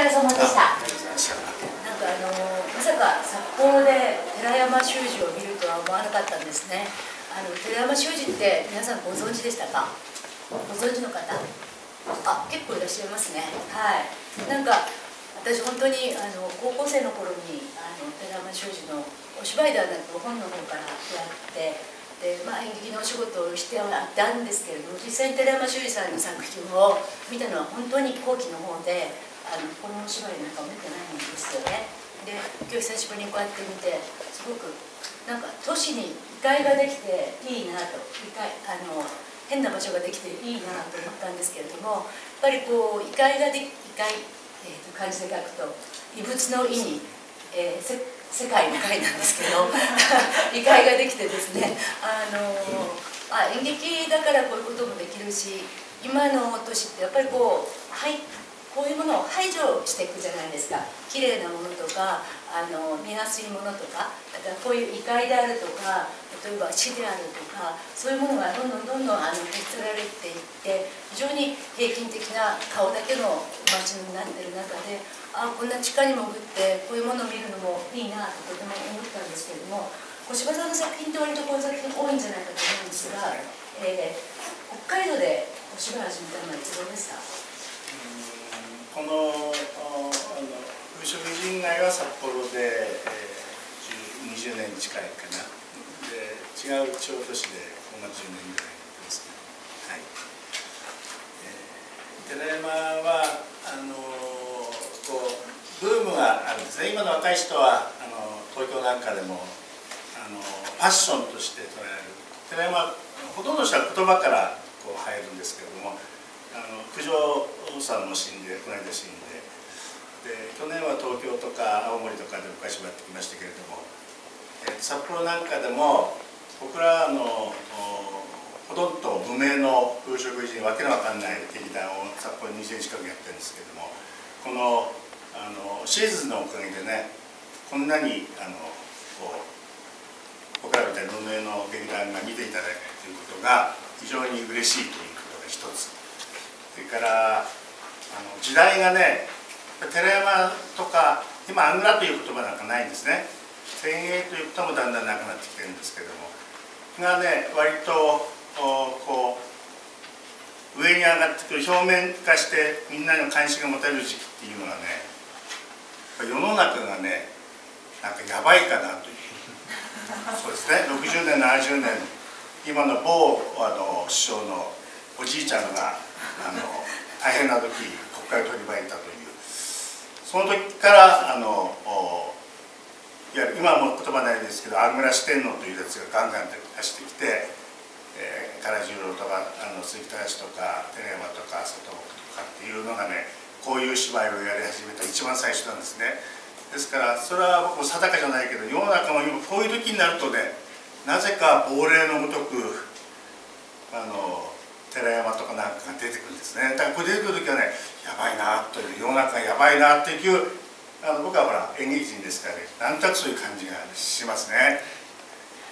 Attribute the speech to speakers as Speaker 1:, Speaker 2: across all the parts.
Speaker 1: 疲れ様でした。なんかあのまさか札幌で寺山修司を見るとは思わなかったんですね。あの寺山修司って皆さんご存知でしたか？ご存知の方？あ結構いらっしゃいますね。はい。なんか私本当にあの高校生の頃にあの寺山修司のお芝居ではなく本の方から出会ってで、まあ、演劇のお仕事をしてはあったんですけれども実際に寺山修司さんの作品を見たのは本当に後期の方であのこのお芝居なんかも見てないんですよね。で今日久しぶりにこうやって見てすごくなんか都市に異界ができていいなと異界あの変な場所ができていいなと思ったんですけれどもやっぱりこう異界がで異界、えー、と漢字で書くと異物の意に、えー世界の会なんですけど 理解ができてですねあのあ演劇だからこういうこともできるし今の年ってやっぱりこう、はい、こういうものを排除していくじゃないですか。綺麗なものとかあの見やすいものとかだからこういう異界であるとか例えば死であるとかそういうものがどんどんどんどんあの消し去られていって非常に平均的な顔だけの街になってる中であこんな地下に潜ってこういうものを見るのもいいなととても思ったんですけれども小柴さんの作品って割とこういう作品多いんじゃないかと思うんですが、えー、北海道でお芝居始めたのはいつ頃ですか？
Speaker 2: このあの風食人街は札幌で、えー、20年近いかな。で違う地方都市でこんな10年ぐらいですね、はい。えー、寺山はあのこうブームがあるんですね。今の若い人はあの東京なんかでもあのファッションとして捉える。寺山ほとんどの人は言葉からこう入るんですけれどもあの九条さんも死んでこの間死んで。で去年は東京とか青森とかで昔もやってきましたけれども、え、札幌なんかでも僕らのほとんど無名の風食人わけのわかんない劇団を札幌20年近くやってるんですけども。このあのシーズンのおかげでねこんなにあのこう僕らみたいな無名の劇団が見ていただくということが非常に嬉しいということが一つ。それからあの時代がね寺山とか今アングラという言葉なんかないんですね。先鋭ということもだんだんなくなってきてるんですけどもがね割とこう上に上がってくる表面化してみんなの関心が持てる時期っていうのはね世の中がねなんかやばいかなという。そうですね。60年70年今の某あの首相のおじいちゃんがあの大変な時国会を取り巻いたという。その時からあのいわゆる今も言葉ないですけどアングラ四天王というやつがガンガン出してきて、えー、唐十郎とかあの鈴木隆とか寺山とか佐藤とかっていうのがねこういう芝居をやり始めた一番最初なんですね。ですからそれは僕も定かじゃないけど世の中も今こういう時になるとねなぜか亡霊のごとくあの寺山とかなんかが出てくるんですねだからこれ出てくる時はねやばいなという世の中がやばいなっていうあの僕はほら演劇人ですからねなんとなくそういう感じがしますね。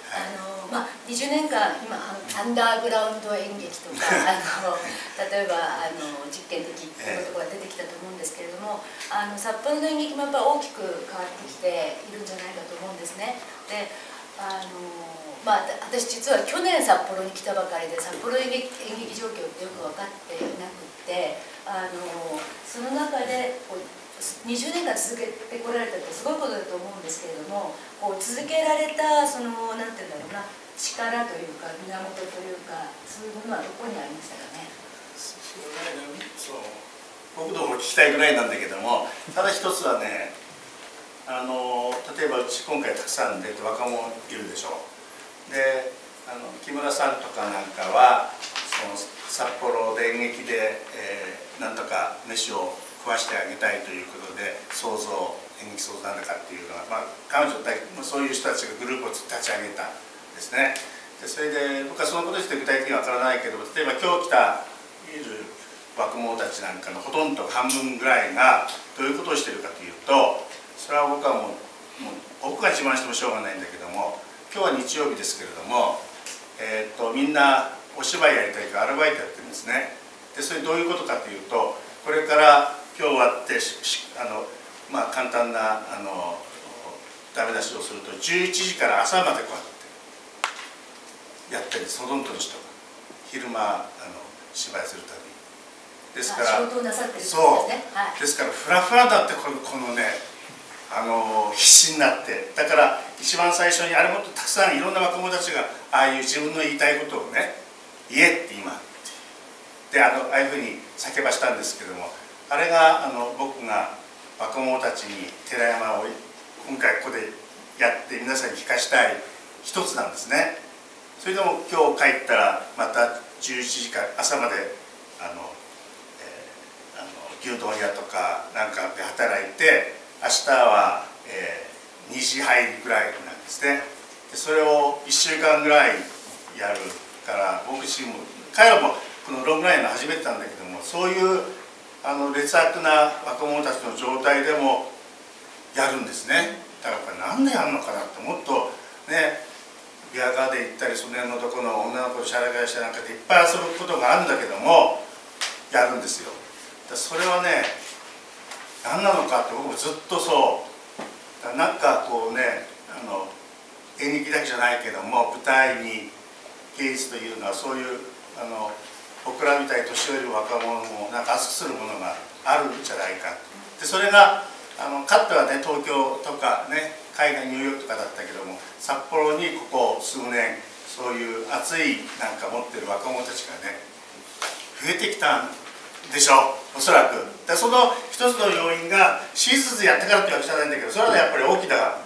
Speaker 1: あのまあ、20年間今アンダーグラウンド演劇とか あの例えばあの実験的っていうことが出てきたと思うんですけれどもあの札幌の演劇もやっぱ大きく変わってきているんじゃないかと思うんですね。であのまあ、私実は去年札幌に来たばかりで札幌演劇演劇状況ってよく分かっていなくてあのその中でこう20年間続けてこられたってすごいことだと思うんですけれどもこう続けられたそのなんていうんだろうな力というか源というかそういうものはどこにありましたかね？
Speaker 2: そう僕ども聞きたいぐらいなんだけどもただ一つはねあの例えばうち今回たくさん出て若者いるでしょ。うであの木村さんとかなんかはその札幌で演劇で、えー、なんとか飯を食わしてあげたいということで創造演劇創造なんだかっていうのは、まあ、彼女たそういう人たちがグループを立ち上げたんですね。でそれで僕はそのことについて具体的には分からないけど例えば今日来たいる若者たちなんかのほとんど半分ぐらいがどういうことをしてるかというとそれは僕はもうもう僕が自慢してもしょうがないんだけども今日は日曜日ですけれども、えー、っとみんなお芝居やりたいからアルバイトやってるんですね。でそれどういうことかというとこれから今日終わってあの、まあ、簡単なあのダメ出しをすると11時から朝までこうやってやってるほとんどの人が昼間あの芝居するたび
Speaker 1: ですから
Speaker 2: そう、はい、ですからフラフラだってこのこのねあの必死になって。だから一番最初にあれもっとたくさんいろんな若者たちがああいう自分の言いたいことをね言えって今であのああいうふうに叫ばしたんですけどもあれがあの僕が若者たちに寺山を今回ここでやって皆さんに聞かしたい一つなんですね。それでも今日帰ったらまた11時から朝まであの、えー、あの牛丼屋とかなんかで働いて明日は、えー、2時入りぐらいなんですね。でそれを1週間ぐらいやるから僕自身も彼らもこのロングラインの始めてたんだけどもそういうあの劣悪な若者たちの状態でもやるんですね。だからやっぱり何でやるのかなってもっとねビアガーで行ったりその辺のとこの女の子としゃれ替えしなんかでいっぱい遊ぶことがあるんだけどもやるんですよ。だそれはね何なのかって僕もずっとそうなんかこうねあの演劇だけじゃないけども舞台に芸術というのはそういうあの僕らみたい年寄り若者もなんか熱くするものがあるんじゃないか。でそれがあのかつてはね東京とかね海外ニューヨークとかだったけども札幌にここ数年そういう熱いなんか持ってる若者たちがね増えてきたんでしょ。うおそらく。でその一つの要因が手術やってからってわけじゃないんだけどそれはねやっぱり大きな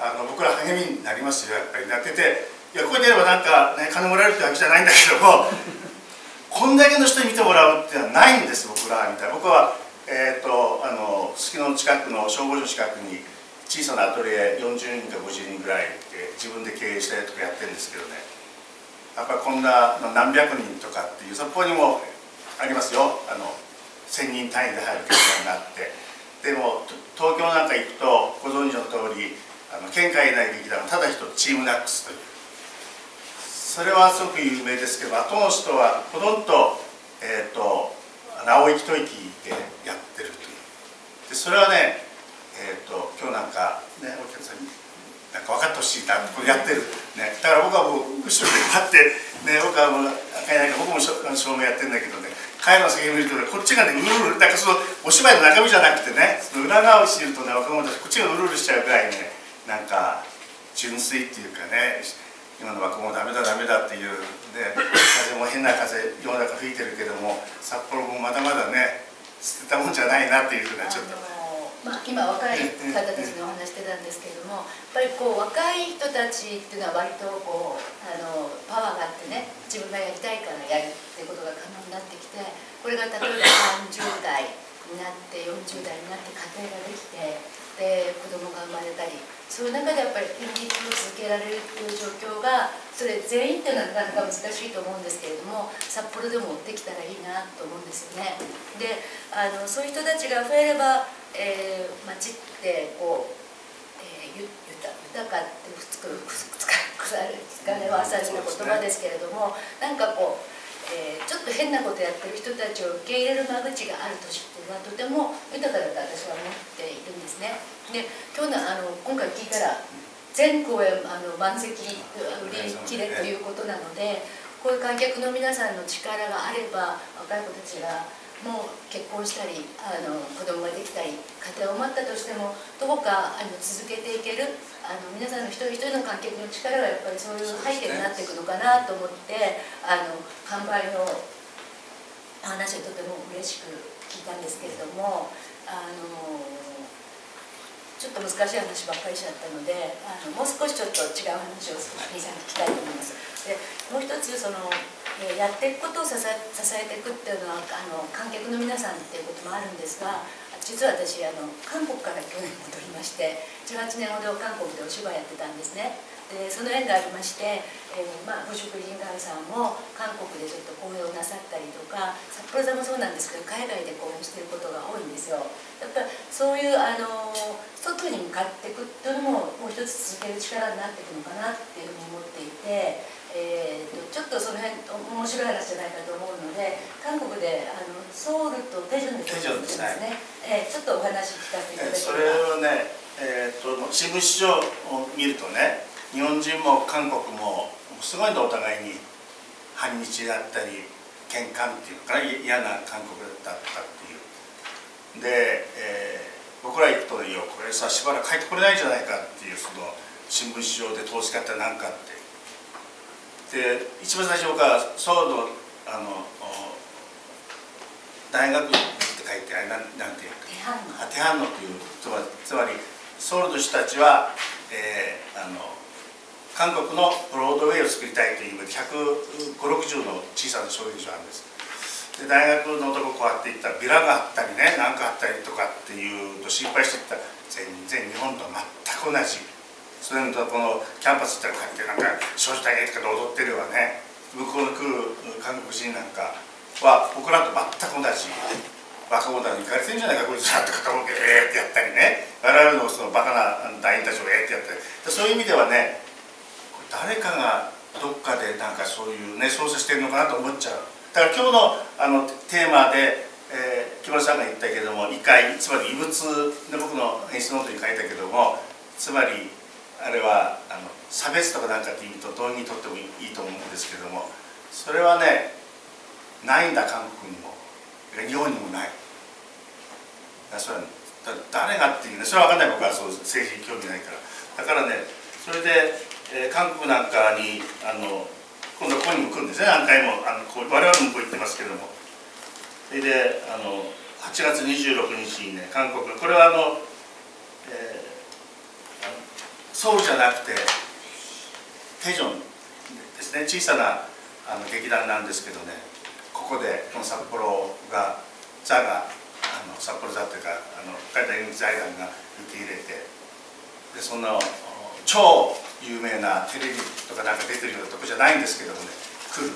Speaker 2: あの僕ら励みになりますよやっぱりなってて。いやここに出ればなんか、ね、金もらえるってわけじゃないんだけども こんだけの人に見てもらうっていうのはないんです僕らみたいな。僕はえーと、あの月の近くの消防署近くに小さなアトリエ40人か50人ぐらいで自分で経営したりとかやってるんですけどね。やっぱこんな何百人とかっていうそこにもありますよ。あの1000人単位で入る劇団があってでも東京なんか行くとご存知の通りあの県外内劇団ただ一つチームナックスという。それはすごく有名ですけど後の人はほとんどえっ、ー、と直行と息でやってるという。でそれはねえーと、今日なんかねお客さんになんか分かってほしいなこれやってる、ね、だから僕はもう後ろで立ってね僕はもう赤いなんか僕も照明やってるんだけどね彼の先を見るとこっちがねうるうるだからそのお芝居の中身じゃなくてねその裏側を知るとね若者たちこっちがうるうるしちゃうぐらいねなんか純粋っていうかね今の若者ダメだダメだっていうで風も変な風世の中吹いてるけども札幌もまだまだね捨てたもんじゃないなっていうふうなちょっと。
Speaker 1: まあ、今若い方たちのお話してたんですけれどもやっぱりこう若い人たちっていうのは割とこうあのパワーがあってね自分がやりたいからやるっていうことが可能になってきてこれが例えば30代になって40代になって家庭ができてで子供が生まれたりそういう中でやっぱり演劇を続けられるっていう状況がそれ全員っていうのはなかなか難しいと思うんですけれども札幌でもできたらいいなと思うんですよね。であのそういう人たちが増えれば、えー、街ってこう、えー、豊かって普通疲れはさじの言葉ですけれどもなんかこうえー、ちょっと変なことやってる人たちを受け入れる間口がある都市っていうのはとても豊かだと私は思っているんですね。で今日のあの今回聞いたら全公演あの満席売り切れということなのでこういう観客の皆さんの力があれば若い子たちがもう結婚したりあの子供ができたり家庭を持ったとしてもどこかあの続けていけるあの皆さんの一人一人の観客の力がやっぱりそういう背景になっていくのかなと思ってあの販売の話をとても嬉しく聞いたんですけれどもあのちょっと難しい話ばっかりしちゃったのであのもう少しちょっと違う話を少しさんに聞きたいと思います。でもう一つそのやっていくことを支え支えていくっていうのはあの観客の皆さんっていうこともあるんですが実は私あの韓国から去年戻りまして18年ほど韓国でお芝居やってたんですね。でその縁がありまして、えー、まあ、ご職人会さんも韓国でちょっと講演をなさったりとか札幌座もそうなんですけど海外で講演してることが多いんですよ。やっぱそういうあの外に向かっていくっていうのももう一つ続ける力になっていくのかなっていうふうに思っていてえーと、ちょっとその辺面白い話じゃないかと思うので韓国であのソウルとテジョンで
Speaker 2: ですね、
Speaker 1: えー、ちょっとお話聞かせていただきます、
Speaker 2: それをね、えーと、新聞紙上を見るとね日本人も韓国もすごいとお互いに反日だったり喧嘩っていうか嫌な韓国だったっていう。で、えー、僕ら行くと「いやこれさしばらく帰ってこれないんじゃないか」っていうその新聞紙上で通し方なんかってで一番最初僕はソウルのあの大学って書いてあれなんなんていうか。テハンノ。っていうつまりつまりソウルの人たちは、えー、あの韓国のブロードウェイを作りたいという15060の小さな小劇場あるんです。で大学のとここうやって行ったらビラがあったりね何かあったりとかっていうと心配していった。ら全然日本と全く同じそれとこのキャンパスってこうやってなんか少女隊とかで踊ってるわね。向こうの来る韓国人なんかは僕らと全く同じ。若者に行かれてんじゃないかこいつらって肩をえーってやったりね。我々のそのバカな団員たちをえーってやったり。そういう意味ではね誰かがどっかでなんかそういうね操作してるのかなと思っちゃう。だから今日のあのテーマで、えー、木村さんが言ったけども異界つまり異物。で僕の演出ノートに書いたけどもつまりあれはあの差別とかなんかっていうとどうにとってもいいと思うんですけどもそれはねないんだ韓国にも。日本にもない。それは誰がっていうねそれは分かんない僕はそう政治に興味ないから。だからねそれで、えー、韓国なんかにあの今度はここにも来るんですね。何回もあのこう我々もこう言ってますけども。それであの8月26日にね韓国これはあの、えーそうじゃなくてテジョンですね。小さなあの劇団なんですけどね。ここでこの札幌が座があの札幌座というかあの海外財団が受け入れてでそんな超有名なテレビとかなんか出てるようなとこじゃないんですけどもね。来る。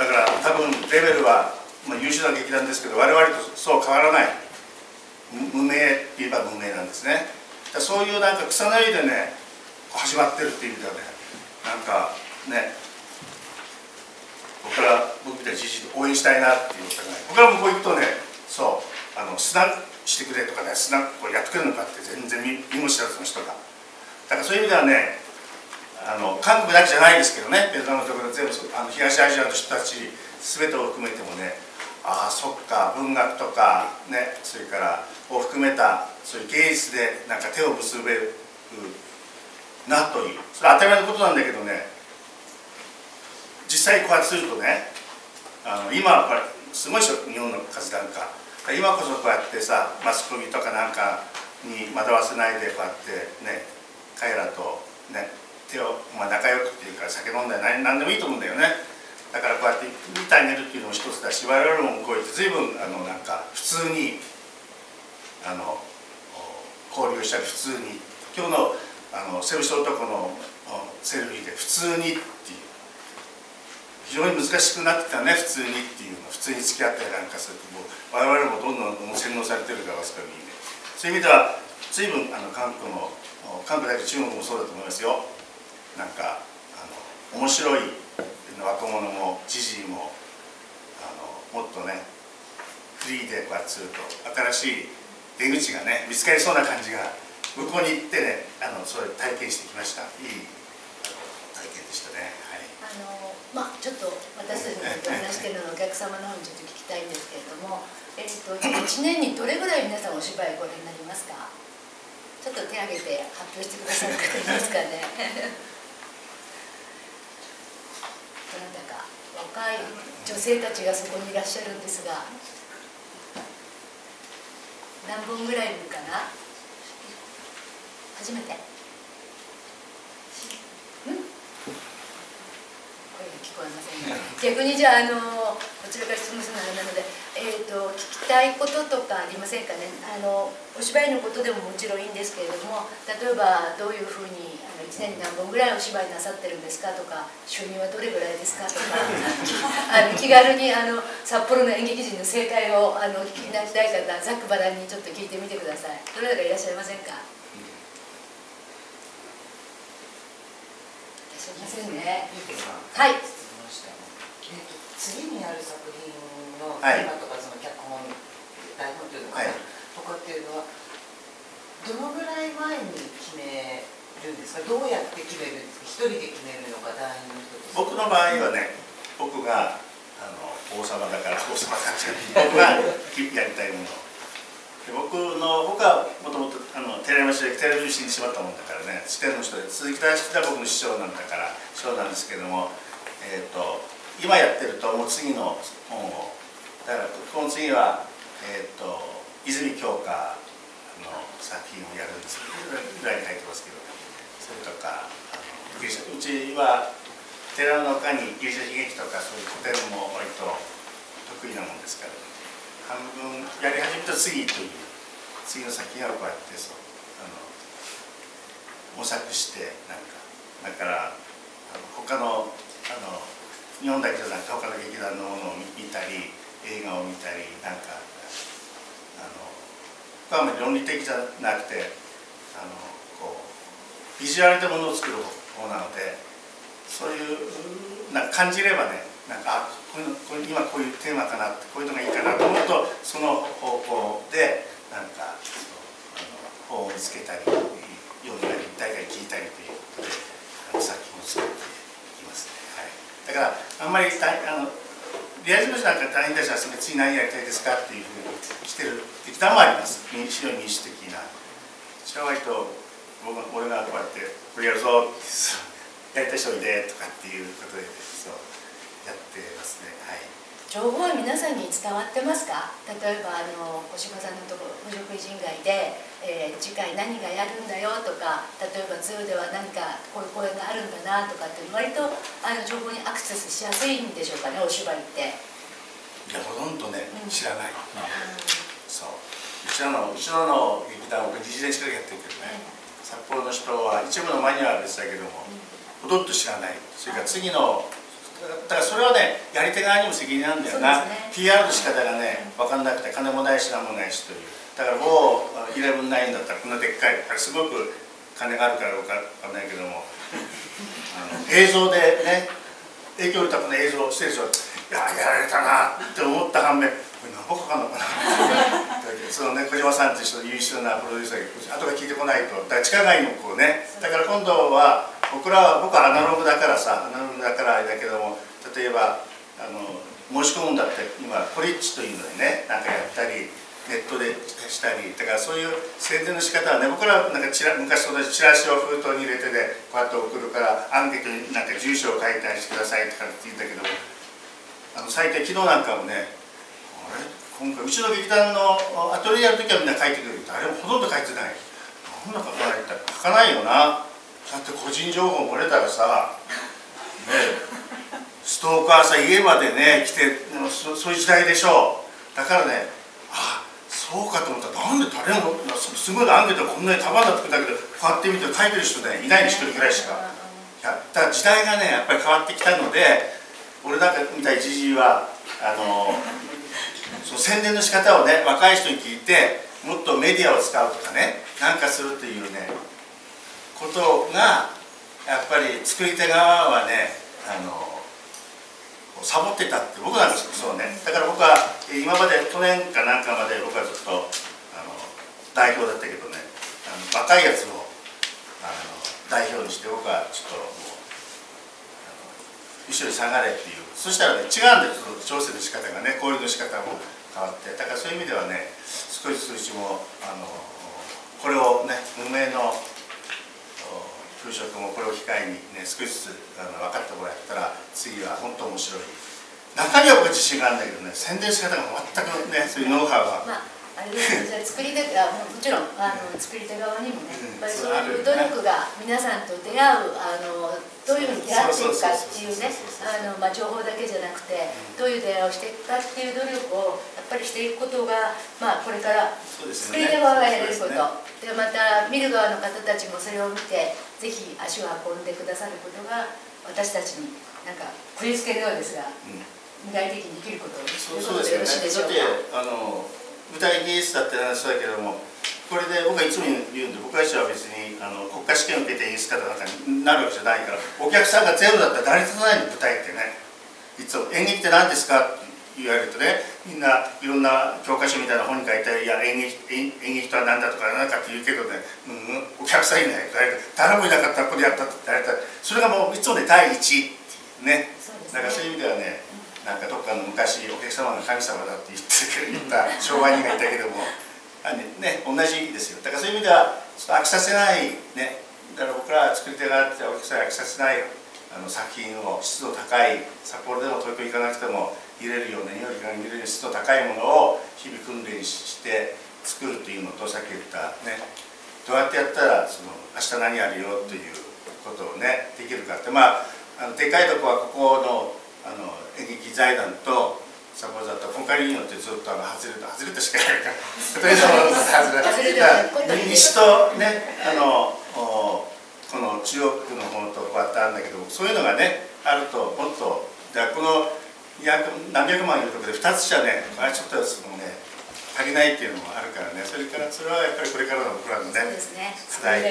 Speaker 2: だから多分レベルは、まあ、優秀な劇団ですけど我々とそう変わらない。無名って言えば無名なんですね。そういうなんか草の湯でね始まってるっていう意味ではね。なんかね。僕ら僕たいなじじで応援したいなっていうことがね。僕らもこう行くとねそう。あの砂してくれとかね砂こうやってくれるのかって全然見も知らずの人が。だからそういう意味ではねあの韓国だけじゃないですけどねベトナムとか全部あの東アジアの人たち全てを含めてもねああそっか文学とかねそれからを含めたそういう芸術でなんか手を結べるなという。それは当たり前のことなんだけどね。実際こうやってするとねあの今これすごいでしょ日本の数なんか。今こそこうやってさマスコミとかなんかに惑わせないでこうやってね彼らとね手を、まあ、仲良くっていうから酒飲んだり何何でもいいと思うんだよね。だからこうやって見てあげるっていうのも一つだし我々もこうやって随分あのなんか普通にあの交流したり普通に。今日のあのセルショ男のセルフィーで普通にっていう。非常に難しくなってきたね普通にっていうの普通に付き合ったりなんかするともう我々もどんどん洗脳されてるから分かにねそういう意味では随分あの韓国も韓国だけ中国もそうだと思いますよ。なんかあの面白い若者も知事もあのもっとねフリーでこうやってすると新しい出口がね見つかりそうな感じが向こうに行ってねあのそれ体験してきました。いい体験でしたね、はい、
Speaker 1: あのまあちょっと私たちの話してるのお客様の方にちょっと聞きたいんですけれども、えっと、1年にどれぐらい皆さんお芝居ご覧になりますか？ちょっと手挙げて発表してくださる方いますかね？どなたか。若い女性たちがそこにいらっしゃるんですが。何本ぐらいいるかな？初めて。声が聞こえませんが 逆にじゃああのこちらから質問するのあれなので、えーと、聞きたいこととかありませんかね？あのお芝居のことでももちろんいいんですけれども例えばどういうふうにあの1年に何本ぐらいお芝居なさってるんですかとか収入はどれぐらいですかとか あの気軽にあの札幌の演劇人の正解をあの聞きなきたい方ざっくばらんにちょっと聞いてみてください。どれだかいらっしゃいませんか？私しれませんね。はい。
Speaker 3: 次にある作品のテーマと台本というのかな、とかっていうのはどのぐらい前に決めるんですか？どうやって決めるんですか？一人で決めるのか団員の人
Speaker 2: 僕の場合はね僕があの王様だから王様だから 僕がやりたいもの。で僕の僕はもともとテレビテレビ中心にしまったもんだからね支店の人で鈴木大輔は僕の師匠なんだから師匠なんですけどもえっ、ー、と今やってるともう次の本をだからこの次は、えーと、泉鏡花の作品をやるんですけど裏に書いてますけどそれとかあのうちは寺の丘にギリシャ悲劇とかそういう古典も割と得意なもんですから半分やり始めた次という次の作品はこうやってそうあの模索してなんかだから他のあの日本だけじゃなくて他の劇団のものを見たり映画を見たりなんかこれは論理的じゃなくてあのこうビジュアルでものを作る方なのでそういうなんか感じればねなんかあこういうのこれ今こういうテーマかなこういうのがいいかなと思うとその方向でなんかあの本を見つけたり読んだり大体聞いたりということであの作品を作っていきますね。はい、だからあんまりあのリアルの人なんか大変だしは次何やりたいですか？っていうふうにしてる劇団もあります。民主民主的なそれは割と僕俺がこうやって「これやるぞ」やりたい人いでとかっていうことでそうやってますね。はい。
Speaker 1: 情報は皆さんに伝わってますか？例えばあの小島さんのところ風蝕異人街で、えー、次回何がやるんだよとか例えばズーでは何かこういう公演があるんだなとかって割とあの情報にアクセスしやすいんでしょうかねお芝居って。
Speaker 2: いやほとんどね、うん、知らない、うん、そう。うちらのうちらの劇団僕20年近くやってるけどね、うん、札幌の人は一部のマニュアルでしたけども、ほとんど知らない。それから次のだからそれはねやり手側にも責任なんだよな、ね、PR の仕方がね分かんなくて金もないし何もないしという。だからもう11ないんだったらこんなでっかいすごく金があるから分かんないけども。映像でね影響力の映像をしてる人いややられたなって思った反面これ何個かかるのかなそのね小島さんっていう人優秀なプロデューサーが後が聞いてこないと。だから地下街のこうね。だから今度は僕らは僕はアナログだからさアナログだからあれだけども例えばあの申し込むんだって今コリッチというのでねなんかやったりネットでしたりだからそういう宣伝の仕方はね僕らなんかチラ昔と同じチラシを封筒に入れてでこうやって送るからアンケートになんか住所を書いたりしてくださいとかって言うんだけどあの最低昨日なんかもねあれ？今回うちの劇団のアトリエやる時はみんな書いてくれる誰もほとんど書いてない。なんだ書かないって書かないよな。だって個人情報漏れたらさねストーカーさ家までね来てそそういう時代でしょ。うだからねあそうかと思ったらなんで誰もすごいアンケートこんなに束になってくるんだけどこうやって見て書いてる人ねいないに一人ぐらいしか。やった時代がねやっぱり変わってきたので俺なんかみたいじじいはあのその宣伝の仕方をね若い人に聞いてもっとメディアを使うとかねなんかするっていうねことがやっぱり作り手側はねあのサボってたって僕なんですよそうね。だから僕は今まで去年かなんかまで僕はずっとあの代表だったけどねあの若いやつをあの代表にして僕はちょっともう後ろに下がれっていう。そしたらね違うんです調整の仕方がね交流の仕方も変わって。だからそういう意味ではね少しずつうちもあのこれをね無名の給食もこれを機会にね少しずつあの分かってもらったら次は本当面白い中身は僕自信があるんだけどね宣伝し方が全くねそういうノウハウは。まあ
Speaker 1: あれですね、作り手あもちろんあの作り手側にもね、やっぱりそういう努力が皆さんと出会うあのどういうふうに出会っていくかっていうねあの、まあ、情報だけじゃなくてどういう出会いをしていくかっていう努力をやっぱりしていくことが、まあ、これから作り手側がやれること、でまた見る側の方たちもそれを見てぜひ足を運んでくださることが私たちになんか食いつけるようですが、うん、未来的にできることということでよろしいでしょうか？あの
Speaker 2: 舞台技術だって話だけどもこれで僕はいつも言うんで僕たちは別にあの国家試験を受けて演出家とかになるわけじゃないからお客さんがゼロだったら誰とないの舞台ってね。いつも演劇って何ですか？って言われるとねみんないろんな教科書みたいな本に書いていや演劇演演劇とは何だとか何かって言うけどね、うん、お客さんいない誰もいなかった。らここでやったって言われた。それがもういつもね第一ね。だからそういう意味ではねなんかどっかの昔お客様が神様だって言って言った昭和人がいたけどもねね同じですよ。だからそういう意味ではちょっと飽きさせないねだから僕ら作り手があってお客さん飽きさせないあの作品を湿度高い札幌でも東京行かなくても入れるような匂いが入れる湿度高いものを日々訓練して作るというのとさっき言ったね。どうやってやったらその明日何やるよということをねできるかって。まああのでかいとこはここのあの演劇財団とサポーザーと今回によってずっとあの外れた外れたしかないからとりあえず外れた。西とねあのこの中央区の方とこうやってあるんだけどそういうのがねあるともっとじゃこの何百万いうところで2つじゃねあれちょっとそのね足りないっていうのもあるからね。それからそれはやっぱりこれからの僕らのね
Speaker 1: ね。
Speaker 2: 課題。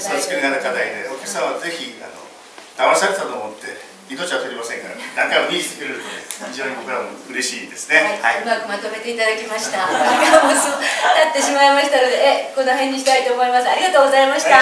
Speaker 2: そう作り側の課題でお客さんはぜひあの騙されたと思って命は取りませんから何回も見に来てくれるとね非常に僕らも嬉しいですね、
Speaker 1: はい、うまくまとめていただきました。時間もそうなってしまいましたのでえこの辺にしたいと思います。
Speaker 2: ありがとうございました